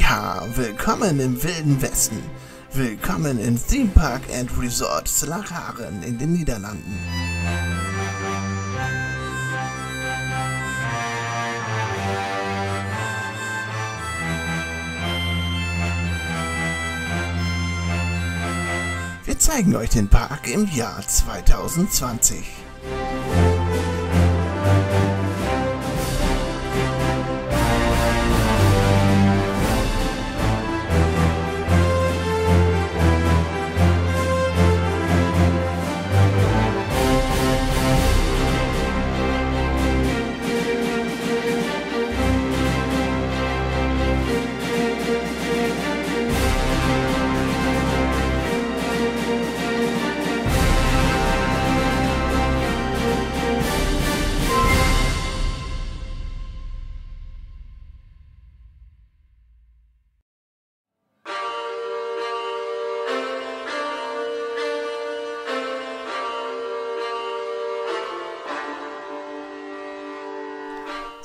Haha, willkommen im Wilden Westen. Willkommen im Theme Park and Resort Slacharen in den Niederlanden. Wir zeigen euch den Park im Jahr 2020.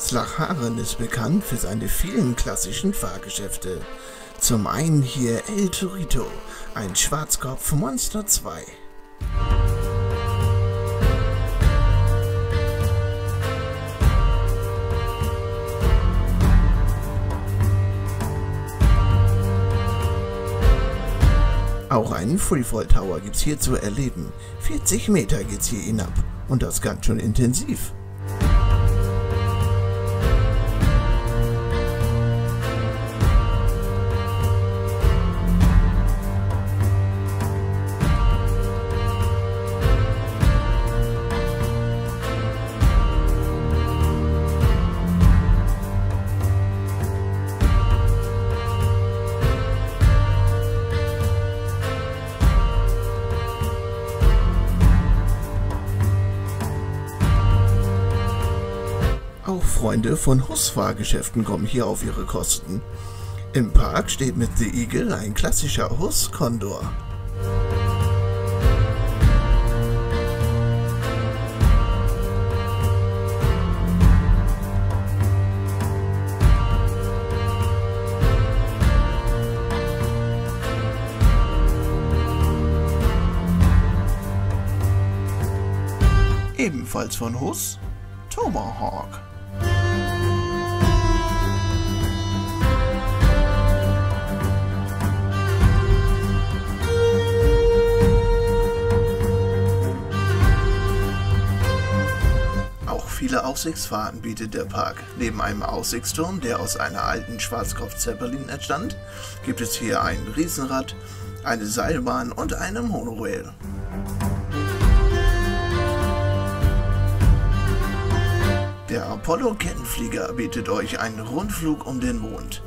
Slacharen ist bekannt für seine vielen klassischen Fahrgeschäfte. Zum einen hier El Torito, ein Schwarzkopf Monster 2. Auch einen Freefall Tower gibt's hier zu erleben. 40 Meter geht's hier hinab und das ganz schon intensiv. Freunde von Huss-Fahrgeschäften kommen hier auf ihre Kosten. Im Park steht mit The Eagle ein klassischer Huss-Condor. Ebenfalls von Huss, Tomahawk. Aussichtsfahrten bietet der Park. Neben einem Aussichtsturm, der aus einer alten Schwarzkopf-Zeppelin entstand, gibt es hier ein Riesenrad, eine Seilbahn und eine Monorail. Der Apollo-Kettenflieger bietet euch einen Rundflug um den Mond.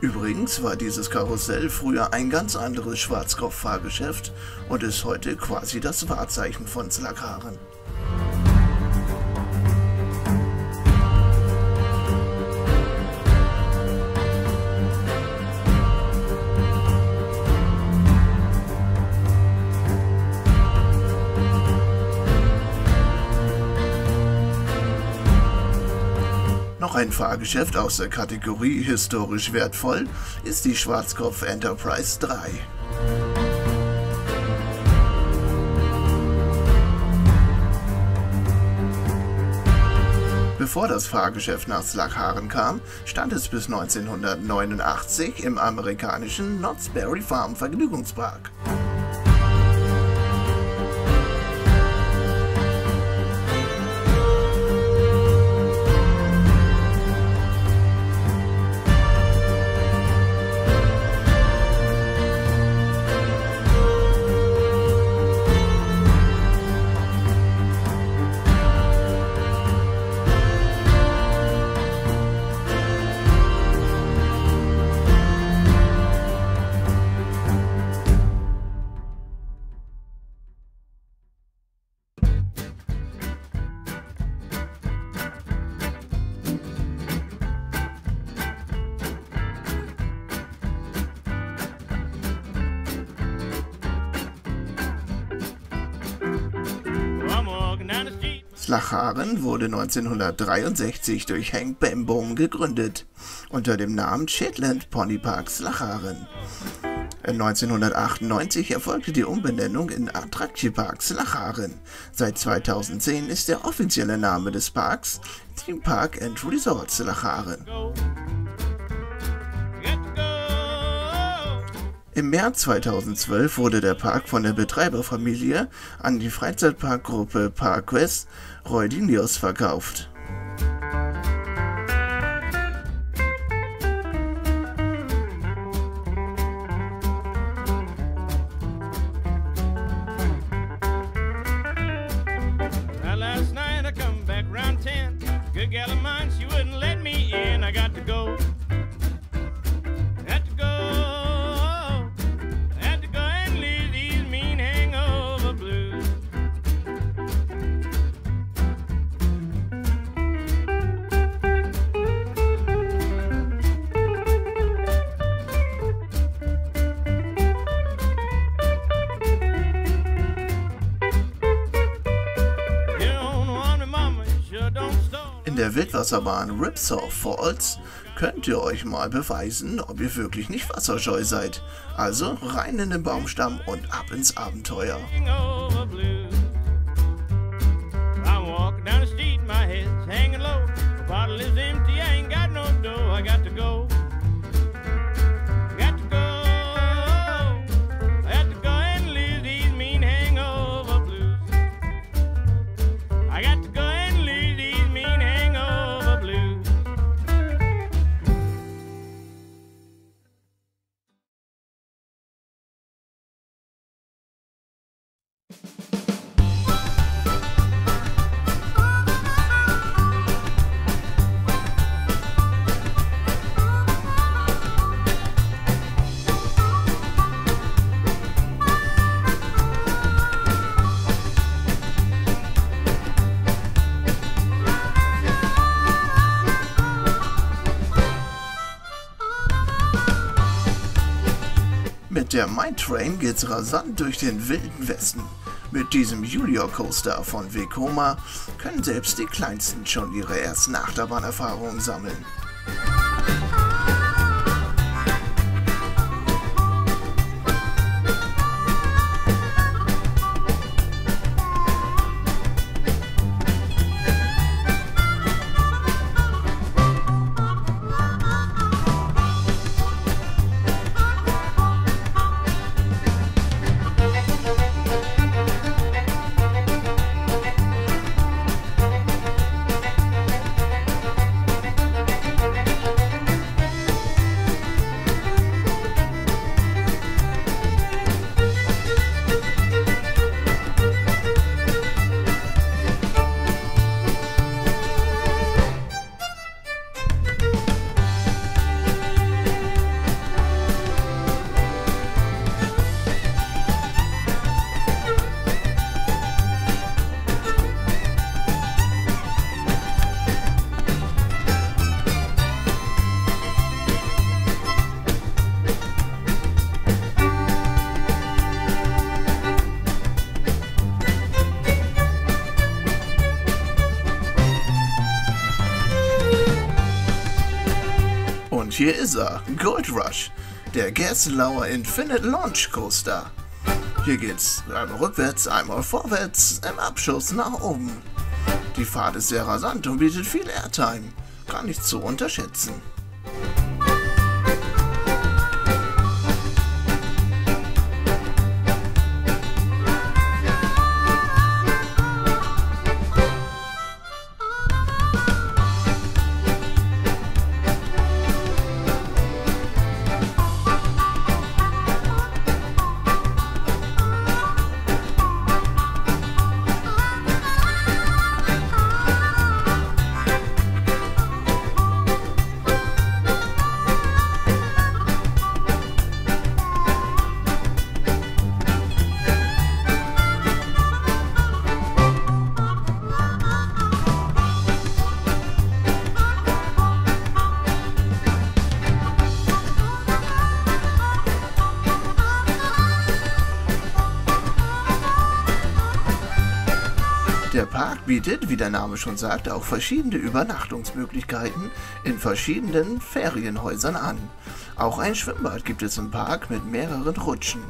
Übrigens war dieses Karussell früher ein ganz anderes Schwarzkopf-Fahrgeschäft und ist heute quasi das Wahrzeichen von Slakaren. Ein Fahrgeschäft aus der Kategorie historisch wertvoll ist die Schwarzkopf Enterprise 3. Bevor das Fahrgeschäft nach Slacharen kam, stand es bis 1989 im amerikanischen Knott's Berry Farm Vergnügungspark. Slacharen wurde 1963 durch Hank Bamboom gegründet, unter dem Namen Shetland Pony Park Slacharen. 1998 erfolgte die Umbenennung in Attractie Park Slacharen. Seit 2010 ist der offizielle Name des Parks Theme Park and Resort Slacharen. Im März 2012 wurde der Park von der Betreiberfamilie an die Freizeitparkgruppe Park West Roydinius verkauft. In der Wildwasserbahn Ripsaw Falls könnt ihr euch mal beweisen, ob ihr wirklich nicht wasserscheu seid. Also rein in den Baumstamm und ab ins Abenteuer. Der Mine Train geht's rasant durch den wilden Westen. Mit diesem Julia Coaster von Vekoma können selbst die Kleinsten schon ihre ersten Achterbahnerfahrungen sammeln. Und hier ist er, Gold Rush, der Gerstenlauer Infinite Launch Coaster. Hier geht's einmal rückwärts, einmal vorwärts, im Abschuss nach oben. Die Fahrt ist sehr rasant und bietet viel Airtime. Gar nicht zu unterschätzen. Bietet, wie der Name schon sagt, auch verschiedene Übernachtungsmöglichkeiten in verschiedenen Ferienhäusern an. Auch ein Schwimmbad gibt es im Park mit mehreren Rutschen.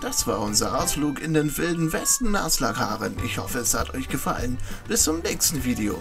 Das war unser Ausflug in den wilden Westen Aslakaren. Ich hoffe, es hat euch gefallen. Bis zum nächsten Video.